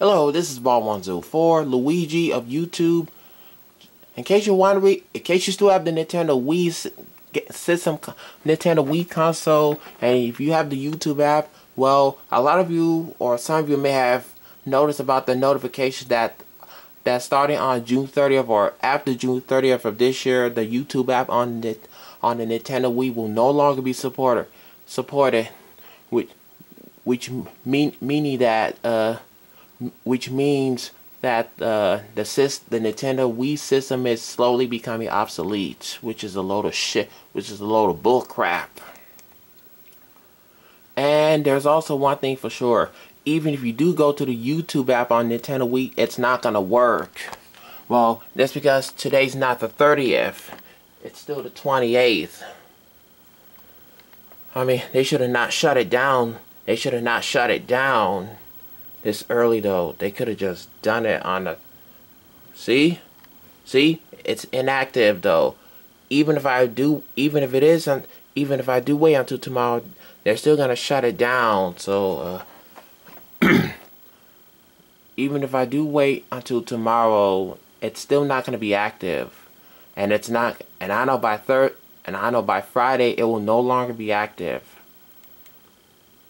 Hello, this is Baul104, Luigi of YouTube. In case you're wondering, in case you still have the Nintendo Wii system, Nintendo Wii console, and if you have the YouTube app, well, a lot of you or some of you may have noticed about the notification that that starting on June 30th or after June 30th of this year, the YouTube app on the on the Nintendo Wii will no longer be supported supported, which which mean meaning that uh which means that uh, the sys the Nintendo Wii system is slowly becoming obsolete, which is a load of shit, which is a load of bull crap. And there's also one thing for sure, even if you do go to the YouTube app on Nintendo Wii, it's not gonna work. Well, that's because today's not the 30th, it's still the 28th. I mean, they should have not shut it down. They should have not shut it down this early though. They could have just done it on the. See, see, it's inactive though. Even if I do, even if it isn't, even if I do wait until tomorrow, they're still gonna shut it down. So, uh, even if I do wait until tomorrow, it's still not gonna be active, and it's not. And I know by third, and I know by Friday it will no longer be active.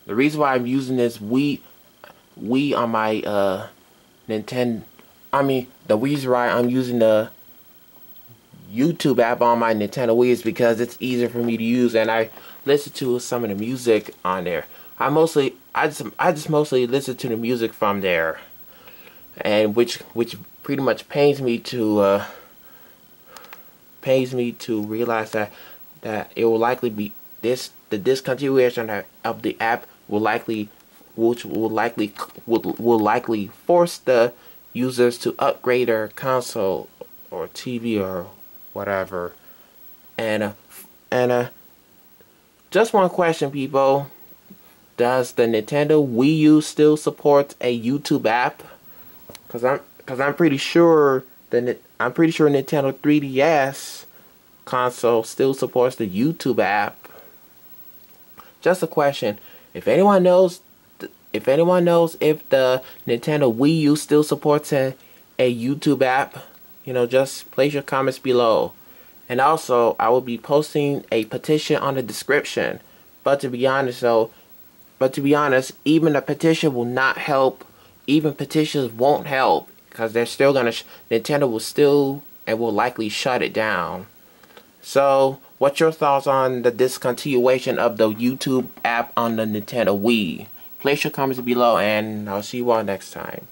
The reason why I'm using this Wii Wii on my uh, Nintendo. I mean, the reason why I'm using the YouTube app on my Nintendo Wii is because it's easier for me to use, and I listen to some of the music on there. I mostly, I just, I just mostly listen to the music from there, and which, which pretty much pains me to, uh, pains me to realize that, that it will likely be this, the discontinuation of the app will likely which will likely will, will likely force the users to upgrade their console or TV or whatever. And uh, and uh, just one question, people: Does the Nintendo Wii U still support a YouTube app? Cause I'm cause I'm pretty sure the I'm pretty sure Nintendo 3DS console still supports the YouTube app. Just a question. If anyone knows if anyone knows if the Nintendo Wii U still supports a, a YouTube app, you know, just place your comments below. And also, I will be posting a petition on the description. But to be honest, though, but to be honest, even a petition will not help. Even petitions won't help because they're still gonna. Nintendo will still and will likely shut it down. So, what's your thoughts on the discontinuation of the YouTube app on the Nintendo Wii? Place your comments below and I'll see you all next time.